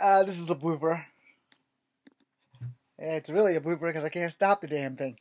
Uh, this is a blooper. It's really a blooper because I can't stop the damn thing.